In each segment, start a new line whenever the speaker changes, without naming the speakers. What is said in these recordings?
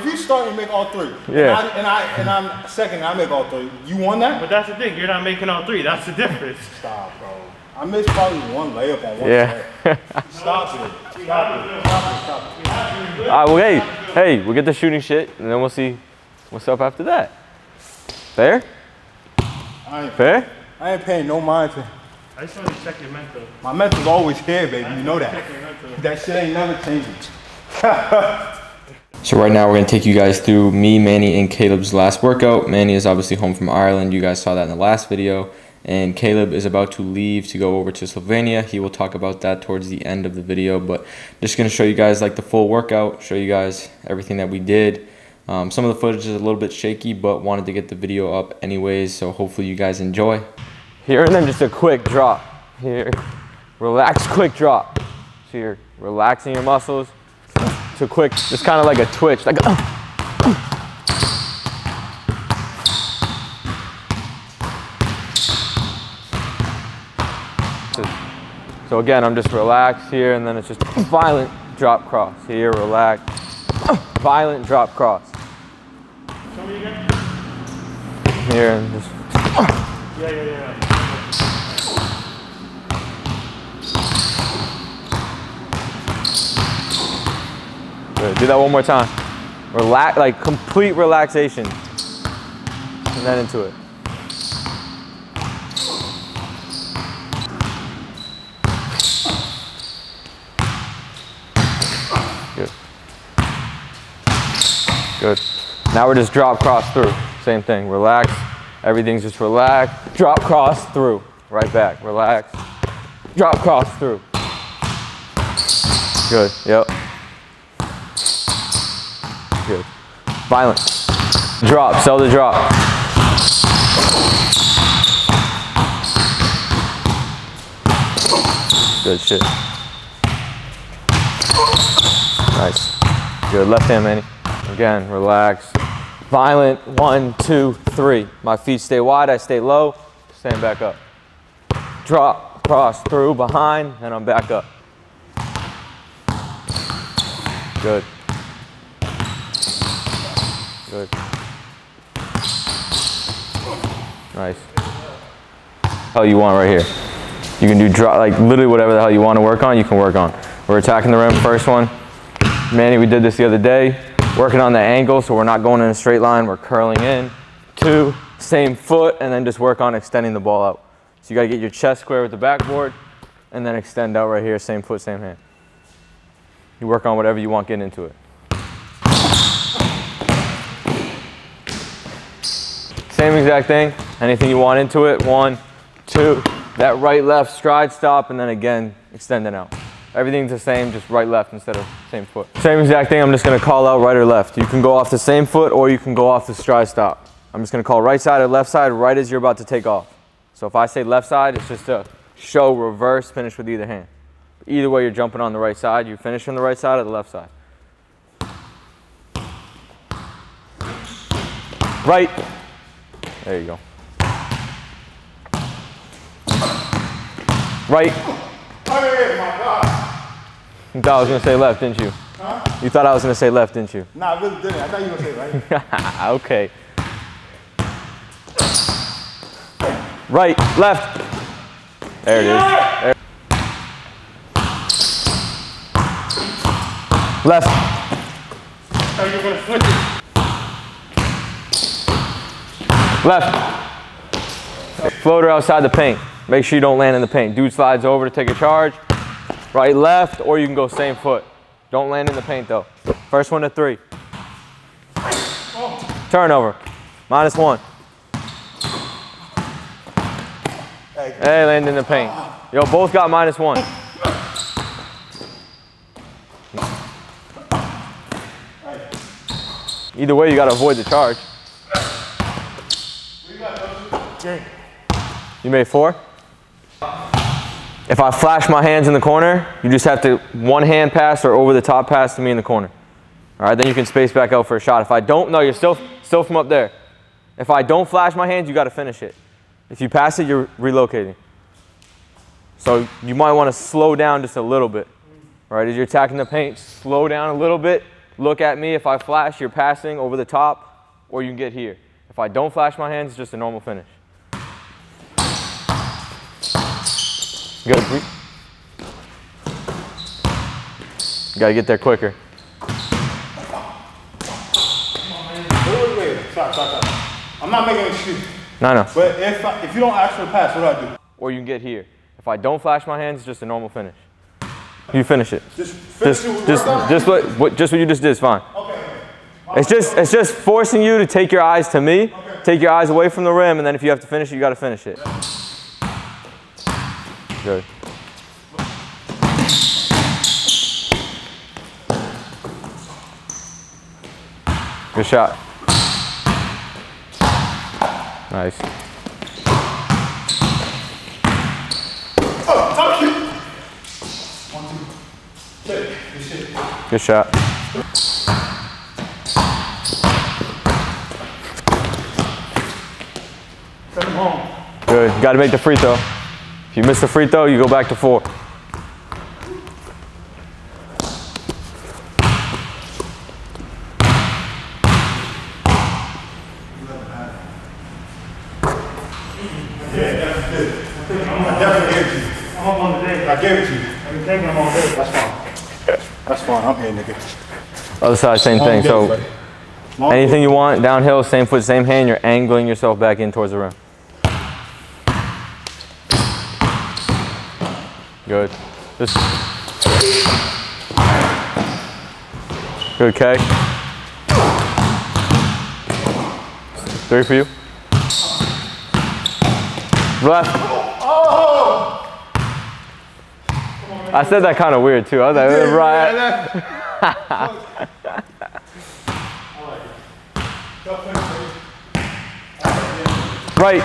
If you start and make all three,
Yeah.
and, I, and, I, and I'm second, and I make all three. You won that?
But that's the thing, you're not making all three. That's the difference.
Stop, bro. I missed probably one layup on one.
Yeah.
play. Stop it. Stop it. Stop it. Stop it.
All right, well, hey, hey, we'll get the shooting shit, and then we'll see what's up after that. Fair?
I ain't,
Fair?
I ain't paying no mind to.
I just want to check your mental.
My mental's always here, baby. You know that.
Check your mental.
That shit ain't never changing.
So right now we're gonna take you guys through me, Manny, and Kaleb's last workout. Manny is obviously home from Ireland. You guys saw that in the last video. And Kaleb is about to leave to go over to Slovenia. He will talk about that towards the end of the video. But just gonna show you guys like the full workout, show you guys everything that we did. Um, some of the footage is a little bit shaky, but wanted to get the video up anyways. So hopefully you guys enjoy.
Here and then just a quick drop. Here, relax, quick drop. So you're relaxing your muscles. So quick, just kind of like a twitch, like a, So again, I'm just relaxed here and then it's just violent drop cross. Here, relax, violent drop cross. Here and just
Yeah, yeah, yeah.
Good. Do that one more time. Relax, like complete relaxation. And then into it. Good. Good. Now we're just drop cross through. Same thing. Relax. Everything's just relaxed. Drop cross through. Right back. Relax. Drop cross through. Good. Yep. Good. Violent. Drop. Sell the drop. Good shit. Nice. Good. Left hand, Manny. Again, relax. Violent. One, two, three. My feet stay wide. I stay low. Stand back up. Drop. Cross through behind, and I'm back up. Good. Good. Nice. Hell you want right here. You can do drop, like literally whatever the hell you want to work on, you can work on. We're attacking the rim, first one. Manny, we did this the other day. Working on the angle, so we're not going in a straight line, we're curling in. Two, same foot, and then just work on extending the ball out. So you gotta get your chest square with the backboard, and then extend out right here, same foot, same hand. You work on whatever you want getting into it. Same exact thing. Anything you want into it. One, two. That right left stride stop, and then again extending out. Everything's the same, just right left instead of same foot. Same exact thing. I'm just gonna call out right or left. You can go off the same foot, or you can go off the stride stop. I'm just gonna call right side or left side right as you're about to take off. So if I say left side, it's just a show reverse finish with either hand. Either way, you're jumping on the right side. You finish on the right side or the left side. Right. There you go. Right.
Oh my god.
You thought I was gonna say left, didn't you?
Huh?
You thought I was gonna say left, didn't you?
Nah, I really didn't. I thought you were gonna say right.
okay. Right, left. There it is. There. Left.
Oh, you're gonna switch it.
Left. Floater outside the paint. Make sure you don't land in the paint. Dude slides over to take a charge. Right, left, or you can go same foot. Don't land in the paint though. First one to three. Turnover. Minus one. Hey, land in the paint. Yo, both got minus one. Either way, you gotta avoid the charge. You made four? If I flash my hands in the corner, you just have to one hand pass or over the top pass to me in the corner. All right, then you can space back out for a shot. If I don't, no, you're still, still from up there. If I don't flash my hands, you got to finish it. If you pass it, you're relocating. So you might want to slow down just a little bit. All right, as you're attacking the paint, slow down a little bit, look at me. If I flash, you're passing over the top, or you can get here. If I don't flash my hands, it's just a normal finish. We- gotta get there quicker.
Wait, wait, wait. Stop, stop, stop. I'm not making an excuse.
No, no.
But if I, if you don't ask for the pass, what do I do?
Or you can get here. If I don't flash my hands, it's just a normal finish. You finish it.
Just finish
Just,
it with
just, just what, what, just what you just did is fine.
Okay.
It's just, it's just forcing you to take your eyes to me, take your eyes away from the rim, and then if you have to finish it, you got to finish it. Good. Good shot. Nice.
Top shoot. One, two. Shit. Good
shot.
Send him home.
Good. Got to make the free throw. If you miss the free throw, you go back to four. Other side, same thing. So anything you want, downhill, same foot, same hand, you're angling yourself back in towards the rim. Good. Just good, K. Three for you. Left. Oh! I said that kind of weird too. I was like, right. Right.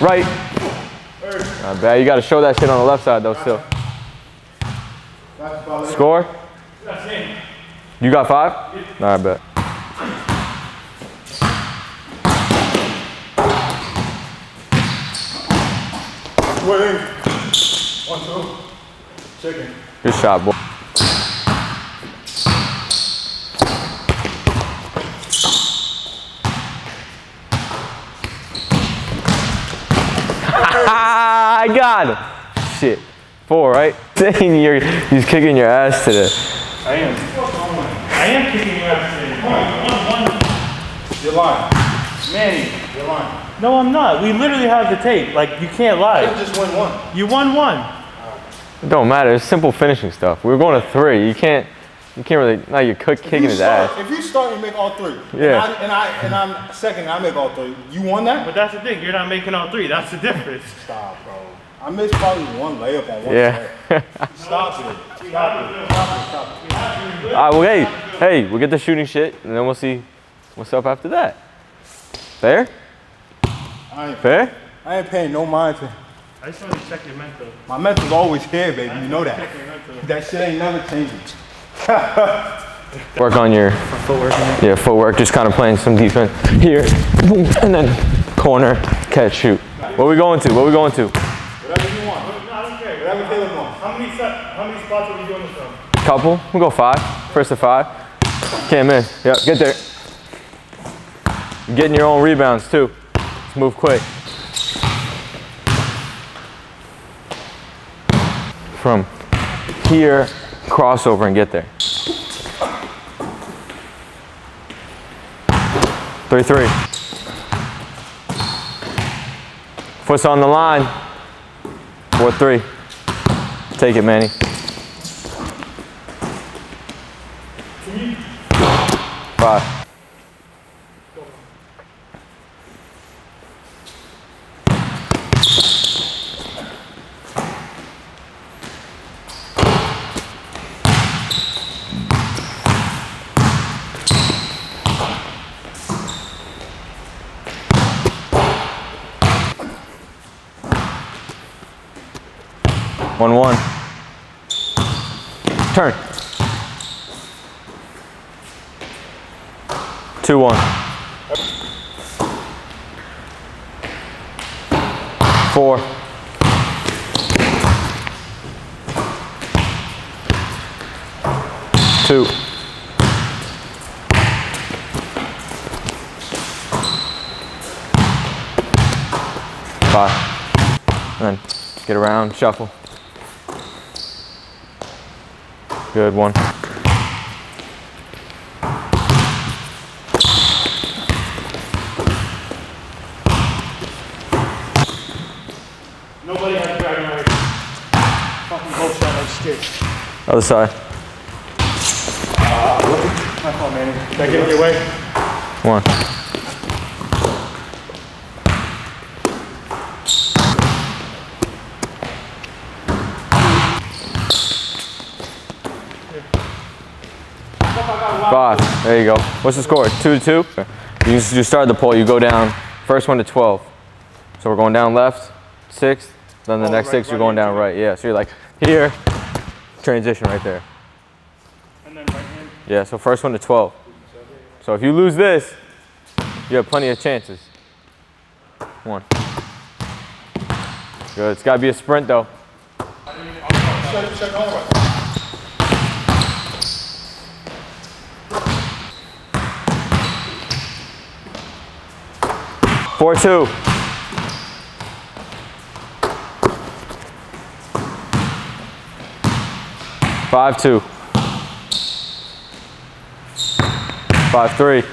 Right. Uh, Not bad. You got to show that shit on the left side though still. Score? You got five? All right, bet.
Wait. One, two. Chicken.
Good shot, boy. I got him. Shit. Four, right? Saying you're he's kicking your ass today.
I am. I am kicking your ass today. One, one, one.
You're lying.
Manny.
You're lying.
No, I'm not. We literally have the tape. Like, you can't
You
lie.
just win one.
You won one.
It don't matter. It's simple finishing stuff. We were going to three. You can't you can't really now you're kicking
you
his
start,
ass.
If you start, you make all three.
Yeah.
And I, and I and I'm second. I make all three. You won that?
But that's the thing. You're not making all three. That's the difference.
Stop, bro. I missed probably one layup on one.
Yeah.
play. Stop it. Stop it. Stop it. Stop it.
All right, well, hey, hey, we'll get the shooting shit, and then we'll see what's up after that. Fair?
I ain't,
Fair?
I ain't paying no mind to.
I just want to check your mental.
My mental's always here, baby. You know that.
Check your mental.
That shit ain't never changing.
Work on your footwork. Yeah, footwork. Just kind of playing some defense here, boom, and then corner, catch, shoot. What we going to? What we going to?
Whatever you want.
No, I don't care.
Whatever Kaleb wants.
How many set, how many spots are we doing this from?
Couple. We'll go five. First to five. Came in. Yep. Get there. You're getting your own rebounds too. Let's move quick. From here, crossover and get there. Three, three. Foot's on the line. Four, three. Take it, Manny. Five. One one. Turn. Two one. Four. two. Five. And then get around, shuffle. Good one.
Nobody has dragon right.
Fucking shot like.
Other side.
Uh, my fault, Manny. Did I get in your way?
One. Five. There you go. What's the score? Two to two? You, you start the poll, you go down. First one to 12. So we're going down left, six. Then the
Oh,
next
right,
six, you're going down right. Yeah, so you're like here, transition right there.
And then right hand.
Yeah, so first one to 12. So if you lose this, you have plenty of chances. One. Good. It's got to be a sprint though.
Check, check all the way.
Four two. Five two. Five three.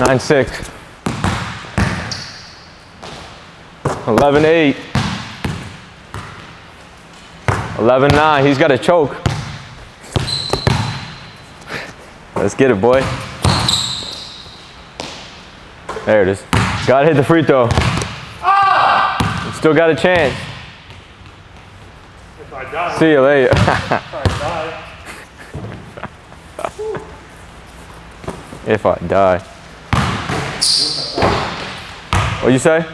Nine six. Eleven eight. Eleven nine. He's got a choke. Let's get it, boy. There it is. Gotta hit the free throw. You Still got a chance.
If I die,
See you later.
if I die.
if I die. What'd you say?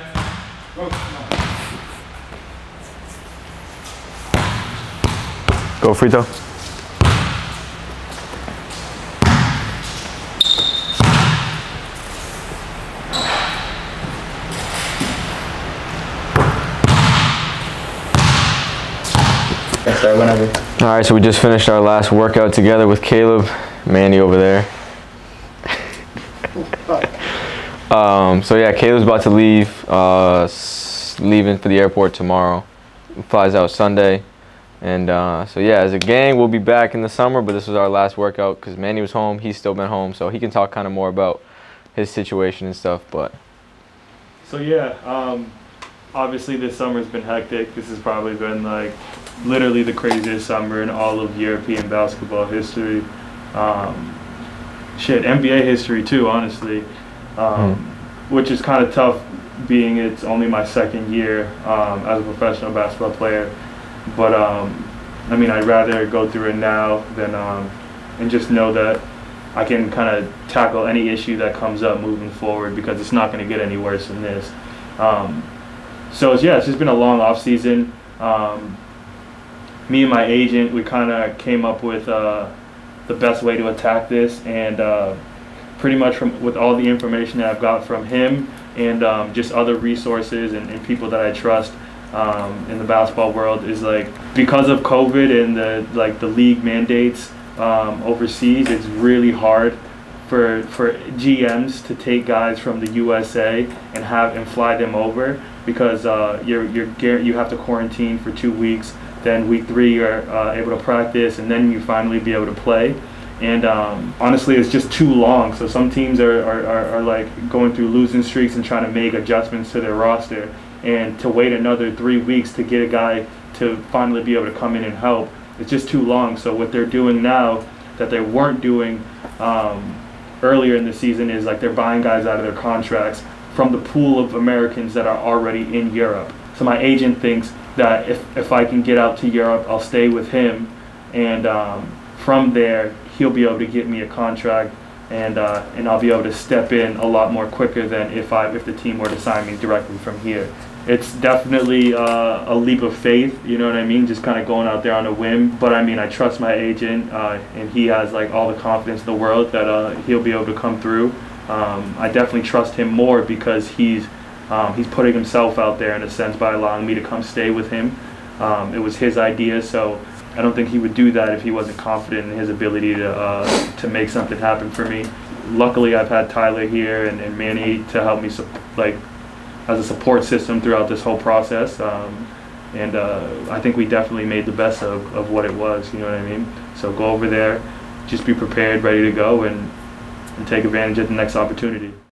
Go free throw.
Start whenever.
All right, so we just finished our last workout together with Kaleb, Manny over there. um, so yeah, Kaleb's about to leave, uh, leaving for the airport tomorrow. Flies out Sunday, and uh, so yeah, as a gang, we'll be back in the summer. But this was our last workout because Manny was home. He's still been home, so he can talk kind of more about his situation and stuff. But
So yeah, um, obviously this summer's been hectic. This has probably been like literally the craziest summer in all of European basketball history. Um, shit, NBA history too, honestly. Um, Which is kind of tough, being it's only my second year um, as a professional basketball player. But um, I mean, I'd rather go through it now than um, and just know that I can kind of tackle any issue that comes up moving forward because it's not going to get any worse than this. Um, so it's, yeah, it's just been a long off season. Um, me and my agent, we kind of came up with uh, the best way to attack this, and uh, pretty much from with all the information that I've got from him and um, just other resources and, and people that I trust um, in the basketball world is like because of COVID and the like the league mandates um, overseas, it's really hard for for GMs to take guys from the USA and have and fly them over because uh, you're you're you have to quarantine for two weeks. Then week three you're uh, able to practice, and then you finally be able to play. And um, honestly, it's just too long. So some teams are, are, are, are like going through losing streaks and trying to make adjustments to their roster. And to wait another three weeks to get a guy to finally be able to come in and help, it's just too long. So what they're doing now that they weren't doing um, earlier in the season is like they're buying guys out of their contracts from the pool of Americans that are already in Europe. So my agent thinks that if, if I can get out to Europe, I'll stay with him, and um, from there he'll be able to get me a contract, and uh, and I'll be able to step in a lot more quicker than if I if the team were to sign me directly from here. It's definitely uh, a leap of faith, you know what I mean? Just kind of going out there on a whim. But I mean, I trust my agent, uh, and he has like all the confidence in the world that uh, he'll be able to come through. Um, I definitely trust him more because he's Um, he's putting himself out there in a sense by allowing me to come stay with him. Um, it was his idea, so I don't think he would do that if he wasn't confident in his ability to uh, to make something happen for me. Luckily, I've had Tyler here and, and Manny to help me, like, as a support system throughout this whole process. Um, and uh, I think we definitely made the best of, of what it was. You know what I mean? So go over there, just be prepared, ready to go, and, and take advantage of the next opportunity.